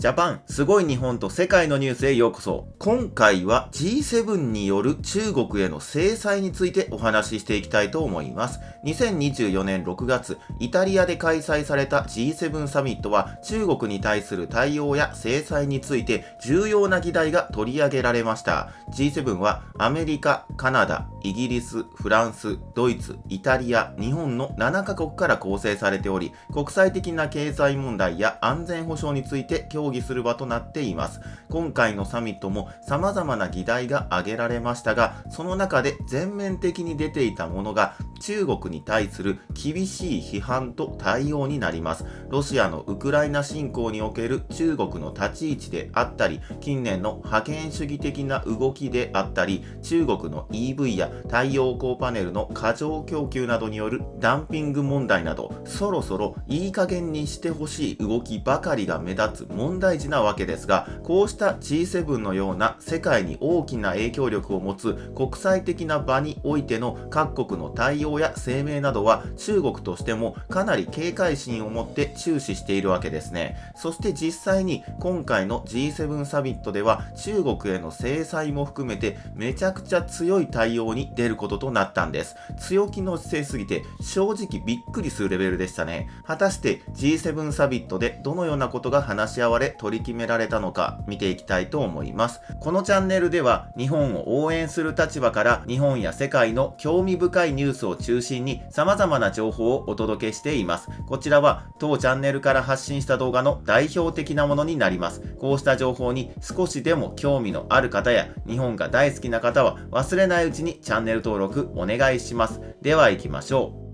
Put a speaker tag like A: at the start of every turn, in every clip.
A: ジャパン、すごい日本と世界のニュースへようこそ。今回は G7 による中国への制裁についてお話ししていきたいと思います。2024年6月、イタリアで開催された G7 サミットは中国に対する対応や制裁について重要な議題が取り上げられました。G7 はアメリカ、カナダ、イギリス、フランス、ドイツ、イタリア、日本の7カ国から構成されており、国際的な経済問題や安全保障について協議する場となっています。今回のサミットも様々な議題が挙げられましたが、その中で全面的に出ていたものが中国に対する厳しい批判と対応になります。ロシアのウクライナ侵攻における中国の立ち位置であったり、近年の覇権主義的な動きであったり、中国の EV や太陽光パネルの過剰供給などによるダンピング問題など、そろそろいい加減にしてほしい動きばかりが目立つ問題児なわけですが、こうした G7 のような世界に大きな影響力を持つ国際的な場においての各国の対応や声明などは中国としてもかなり警戒心を持って注視しているわけですね。そして実際に今回の G7 サミットでは中国への制裁も含めてめちゃくちゃ強い対応に出ることとなったんです。強気の姿勢すぎて正直びっくりするレベルでしたね。果たして G7 サミットでどのようなことが話し合われ取り決められたのか見ていきたいと思います。このチャンネルでは日本を応援する立場から日本や世界の興味深いニュースを中心に様々な情報をお届けしています。こちらは当チャンネルから発信した動画の代表的なものになります。こうした情報に少しでも興味のある方や日本が大好きな方は忘れないうちにチャンネル登録お願いします。では行きましょう。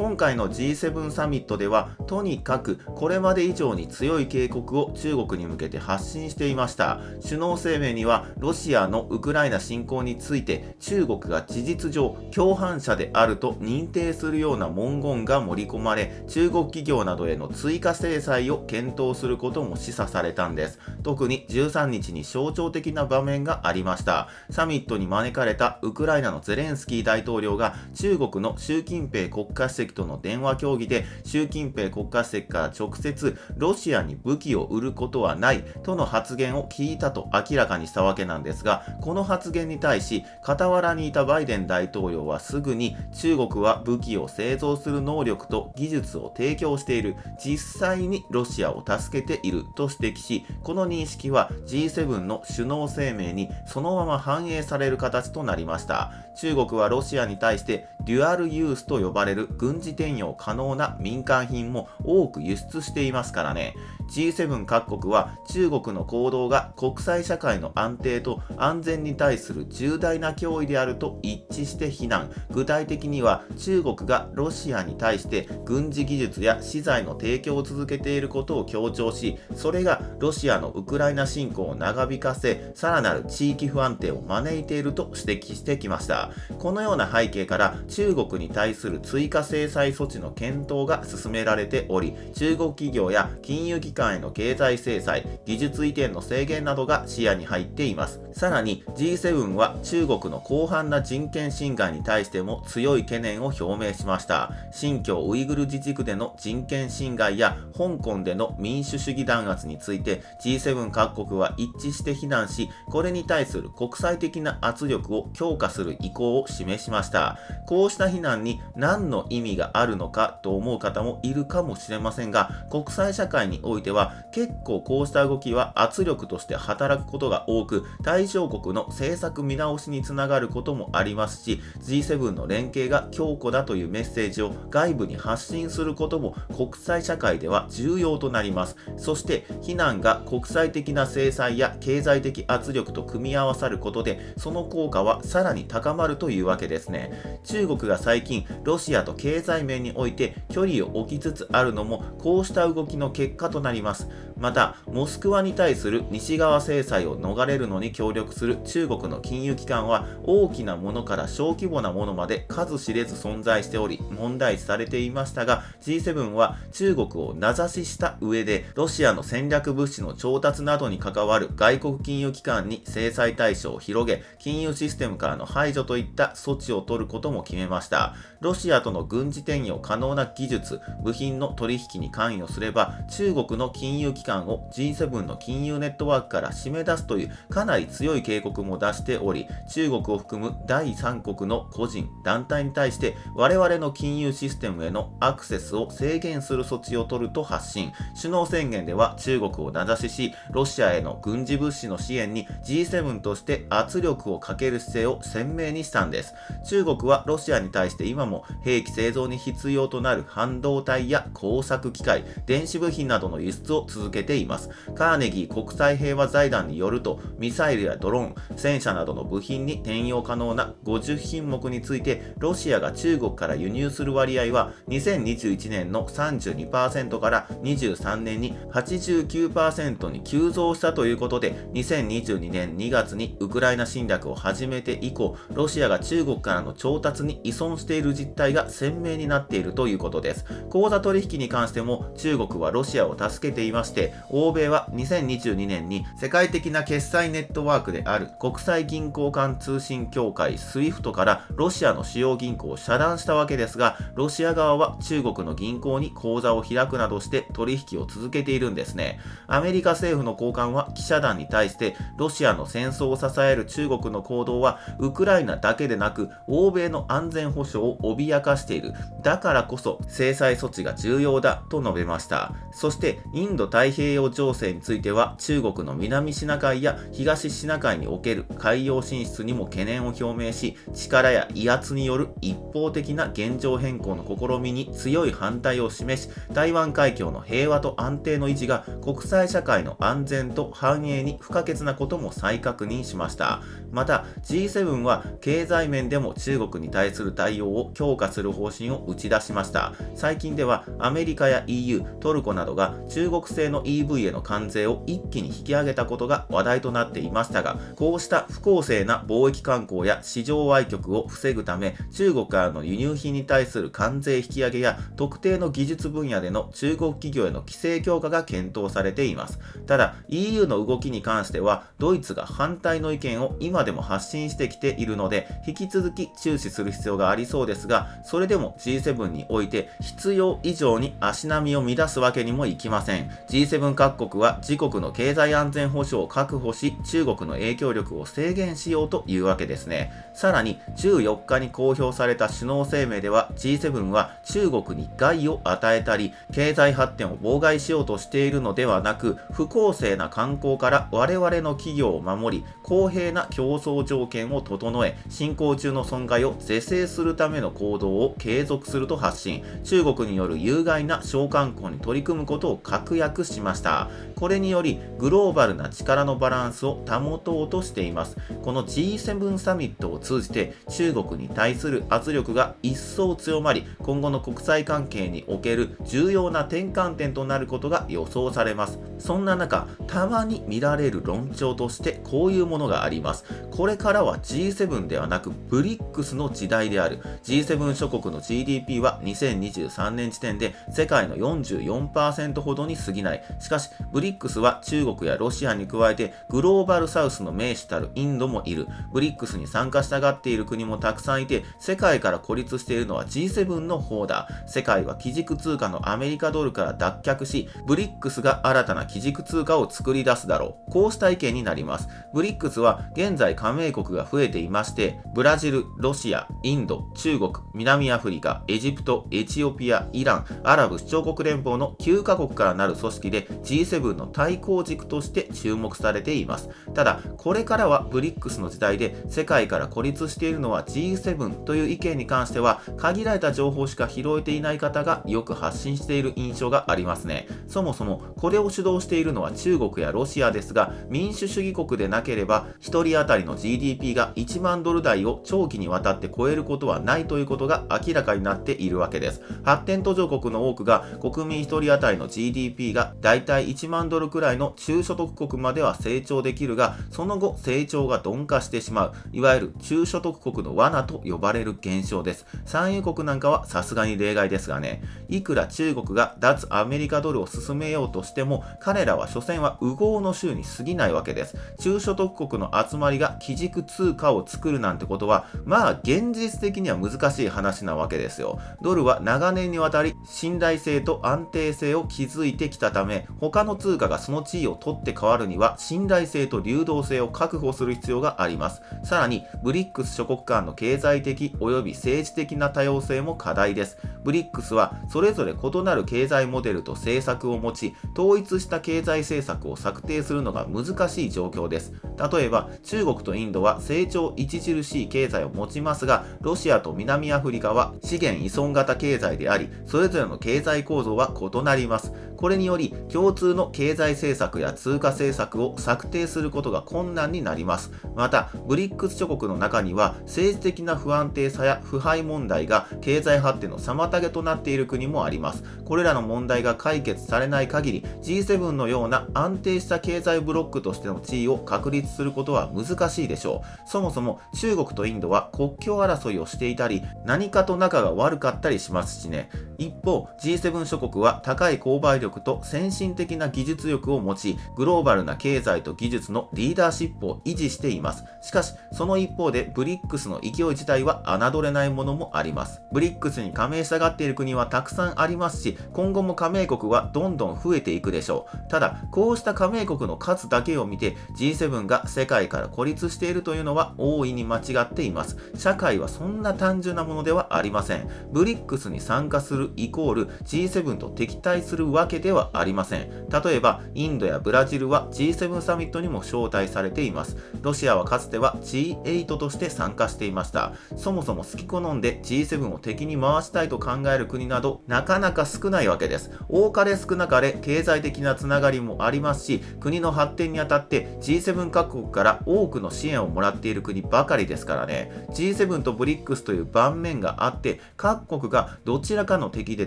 A: 今回の G7 サミットではとにかくこれまで以上に強い警告を中国に向けて発信していました。首脳声明にはロシアのウクライナ侵攻について中国が事実上共犯者であると認定するような文言が盛り込まれ中国企業などへの追加制裁を検討することも示唆されたんです。特に13日に象徴的な場面がありました。サミットに招かれたウクライナのゼレンスキー大統領が中国の習近平国家主席との電話協議で習近平国家主席から直接ロシアに武器を売ることはないとの発言を聞いたと明らかにしたわけなんですがこの発言に対し傍らにいたバイデン大統領はすぐに中国は武器を製造する能力と技術を提供している。実際にロシアを助けていると指摘しこの認識は G7 の首脳声明にそのまま反映される形となりました。中国はロシアに対してデュアルユースと呼ばれる軍事転用可能な民間品も多く輸出していますからね。G7 各国は中国の行動が国際社会の安定と安全に対する重大な脅威であると一致して非難。具体的には中国がロシアに対して軍事技術や資材の提供を続けていることを強調し、それがロシアのウクライナ侵攻を長引かせ、さらなる地域不安定を招いていると指摘してきました。このような背景から中国に対する追加制裁措置の検討が進められており、中国企業や金融機関への経済制裁、技術移転の制限などが視野に入っています。さらに G7 は中国の広範な人権侵害に対しても強い懸念を表明しました。新疆ウイグル自治区での人権侵害や香港での民主主義弾圧について G7 各国は一致して非難し、これに対する国際的な圧力を強化する意向を示しました。こうした非難に何の意味があるのかと思う方もいるかもしれませんが、国際社会においては結構こうした動きは圧力として働くことが多く、対象国の政策見直しにつながることもありますし、G7 の連携が強固だというメッセージを外部に発信することも国際社会では重要となります。そして、非難が国際的な制裁や経済的圧力と組み合わさることで、その効果はさらに高まるというわけですね。中国が最近、ロシアと経経済面において距離を置きつつあるのも、こうした動きの結果となります。また、モスクワに対する西側制裁を逃れるのに協力する中国の金融機関は大きなものから小規模なものまで数知れず存在しており問題視されていましたが G7 は中国を名指しした上でロシアの戦略物資の調達などに関わる外国金融機関に制裁対象を広げ金融システムからの排除といった措置を取ることも決めましたロシアとの軍事転用可能な技術部品の取引に関与すれば中国のの金融機関を G7 の金融ネットワークから締め出すというかなり強い警告も出しており、中国を含む第三国の個人、団体に対して我々の金融システムへのアクセスを制限する措置を取ると発信。首脳宣言では中国を名指しし、ロシアへの軍事物資の支援に G7 として圧力をかける姿勢を鮮明にしたんです。中国はロシアに対して今も兵器製造に必要となる半導体や工作機械、電子部品などの輸出を続けています。カーネギー国際平和財団によると、ミサイルやドローン、戦車などの部品に転用可能な50品目について、ロシアが中国から輸入する割合は、2021年の32%から23年に89%に急増したということで、2022年2月にウクライナ侵略を始めて以降、ロシアが中国からの調達に依存している実態が鮮明になっているということです。口座取引に関しても中国はロシアを助けていまして、欧米は2022年に世界的な決済ネットワークである国際銀行間通信協会 SWIFT からロシアの主要銀行を遮断したわけですが、ロシア側は中国の銀行に口座を開くなどして取引を続けているんですね。アメリカ政府の高官は記者団に対してロシアの戦争を支える中国の行動はウクライナだけでなく欧米の安全保障を脅かしている。だからこそ制裁措置が重要だと述べました。そしてインド太平洋情勢については中国の南シナ海や東シナ海における海洋進出にも懸念を表明し力や威圧による一方的な現状変更の試みに強い反対を示し台湾海峡の平和と安定の維持が国際社会の安全と繁栄に不可欠なことも再確認しましたまた G7 は経済面でも中国に対する対応を強化する方針をを打ち出しました。最近ではアメリカや EU トルコなどが中国製の EV への関税を一気に引き上げたことが話題となっていましたがこうした不公正な貿易慣行や市場歪曲を防ぐため中国からの輸入品に対する関税引き上げや特定の技術分野での中国企業への規制強化が検討されています。ただ EU の動きに関してはドイツが反対の意見を今でも発信してきているので引き続き注視する必要がありそうですがそれでも G7 において必要以上に足並みを乱すわけにもいきません。G7 各国は自国の経済安全保障を確保し中国の影響力を制限しようというわけですね。さらに14日に公表された首脳声明では G7 は中国に害を与えたり経済発展を妨害しようとしているのではなく不公正な観光から我々の企業を守り公平な競争条件を整え進行中の損害を是正するための行動を継続すると発信。中国による有害な商慣行に取り組むことを確約しました。これによりグローバルな力のバランスを保とうとしています。この G7 サミットを通じて中国に対する圧力が一層強まり今後の国際関係における重要な転換点となることが予想されます。そんな中たまに見られる論調としてこういうものがあります。これからは G7 ではなく BRICS の時代である。G7 諸国の GDP は2023年時点で世界の44%ほどに過ぎない。しかし BRICS は中国やロシアに加えてグローバルサウスの名手たるインドもいる。BRICS に参加したがっている国もたくさんいて世界から孤立しているのは G7 の方だ。世界は基軸通貨のアメリカドルから脱却し BRICS が新たな基軸通貨を作り出すだろう。こうした意見になります。BRICS は現在加盟国が増えていましてブラジル、ロシア、インド、中国、南アフリカ、エジプト、エチオピア、イラン、アラブ首長国連邦の9カ国からなる組織で G7 のの対抗軸として注目されています。ただこれからは BRICS の時代で世界から孤立しているのは G7 という意見に関しては限られた情報しか拾えていない方がよく発信している印象がありますね。そもそもこれを主導しているのは中国やロシアですが民主主義国でなければ1人当たりの GDP が1万ドル台を長期にわたって超えることはないということが明らかになっているわけです。発展途上国の多くが国民1人当たりの GDP がだいたい1万ドルくらいの中所得国までは成長できるがその後成長が鈍化してしまう。いわゆる中所得国の罠と呼ばれる現象です。産油国なんかはさすがに例外ですがね。いくら中国が脱アメリカドルを進めようとしても彼らは所詮は右往の州に過ぎないわけです。中所得国の集まりが基軸通貨を作るなんてことはまあ現実的には難しい話なわけですよ。ドルは長年にわたり信頼性と安定性を築いてきたため他の通通貨がその地位を取って変わるには信頼性と流動性を確保する必要があります。さらにブリックス諸国間の経済的及び政治的な多様性も課題です。ブリックスはそれぞれ異なる経済モデルと政策を持ち統一した経済政策を策定するのが難しい状況です。例えば中国とインドは成長著しい経済を持ちますがロシアと南アフリカは資源依存型経済でありそれぞれの経済構造は異なります。これにより共通の経済政策や通貨政策を策定することが困難になります。またブリックス諸国の中には政治的な不安定さや腐敗問題が経済発展の妨げとなっている国もあります。これらの問題が解決されない限り G7 のような安定した経済ブロックとしての地位を確立することは難しいでしょう。そもそも中国とインドは国境争いをしていたり何かと仲が悪かったりしますしね。一方 G7 諸国は高い購買力と先進的な技術力を持ちグローバルな経済と技術のリーダーシップを維持しています。しかしその一方でブリックスの勢い自体は侮れないものもあります。ブリックスに加盟したがっている国はたくさんありますし今後も加盟国はどんどん増えていくでしょう。ただこうした加盟国の数だけを見て G7 が世界から孤立しているというのは大いに間違っています。社会はそんな単純なものではありません。ブリックスに参加するイコール G7 と敵対するわけではありません。例えばインドやブラジルは G7 サミットにも招待されています。ロシアはかつては G8 として参加していました。そもそも好き好んで G7 を敵に回したいと考える国などなかなか少ないわけです。多かれ少なかれ経済的なつながりもありますし国の発展にあたって G7 各国から多くの支援をもらっている国ばかりですからね。G7 と BRICS という盤面があって各国がどちらかの敵で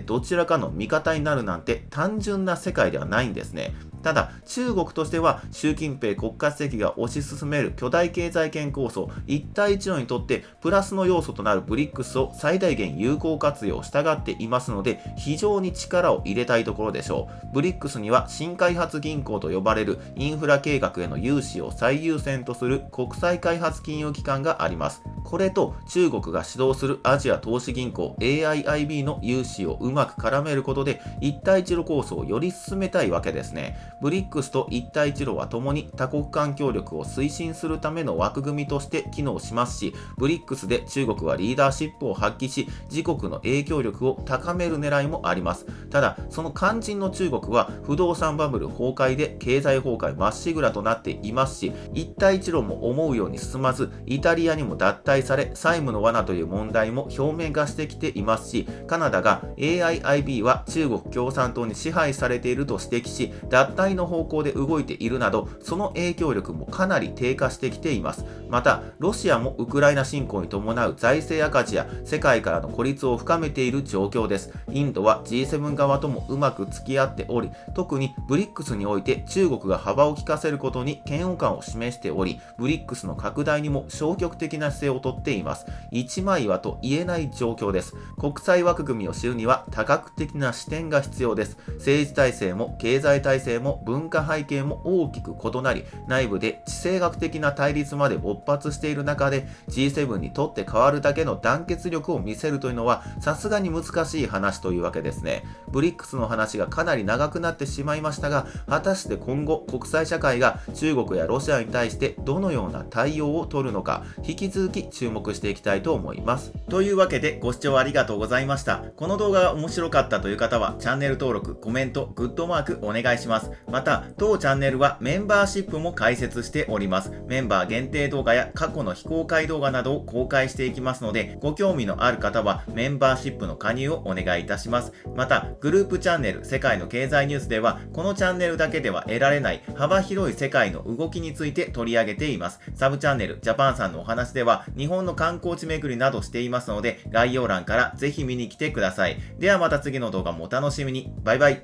A: どちらかの味方になるなんて単純な世界ではないんですね。ただ中国としては習近平国家主席が推し進める巨大経済圏構想一帯一路にとってプラスの要素となる BRICS を最大限有効活用したがっていますので非常に力を入れたいところでしょう BRICS には新開発銀行と呼ばれるインフラ計画への融資を最優先とする国際開発金融機関がありますこれと中国が主導するアジア投資銀行 AIIB の融資をうまく絡めることで一帯一路構想をより進めたいわけですね。ブリックスと一帯一路は共に多国間協力を推進するための枠組みとして機能しますし、ブリックスで中国はリーダーシップを発揮し、自国の影響力を高める狙いもあります。ただ、その肝心の中国は不動産バブル崩壊で経済崩壊まっしぐらとなっていますし、一帯一路も思うように進まず、イタリアにも脱退され、債務の罠という問題も表面化してきていますし、カナダが AIIB は中国共産党に支配されていると指摘し、脱退の方向で動いているなど、その影響力もかなり低下してきています。また、ロシアもウクライナ侵攻に伴う財政赤字や世界からの孤立を深めている状況です。インドは G7 側ともうまく付き合っており、特に BRICS において中国が幅を利かせることに嫌悪感を示しており、BRICS の拡大にも消極的な姿勢をとっています。一枚岩と言えない状況です。国際枠組みを知るには多角的な視点が必要です。政治体制も経済体制も文化背景も大きく異なり、内部で地政学的な対立まで勃発している中で G7 にとって変わるだけの団結力を見せるというのはさすがに難しい話というわけですね。ブリックスの話がかなり長くなってしまいましたが、果たして今後国際社会が中国やロシアに対してどのような対応を取るのか、引き続き注目していきたいと思います。というわけでご視聴ありがとうございました。この動画が面白かったという方はチャンネル登録、コメント、グッドマークお願いします。また、当チャンネルはメンバーシップも開設しております。メンバー限定動画や過去の非公開動画などを公開していきますので、ご興味のある方はメンバーシップの加入をお願いいたします。また、グループチャンネル世界の経済ニュースでは、このチャンネルだけでは得られない幅広い世界の動きについて取り上げています。サブチャンネルジャパンさんのお話では、日本の観光地巡りなどしていますので、概要欄からぜひ見に来てください。ではまた次の動画もお楽しみに。バイバイ。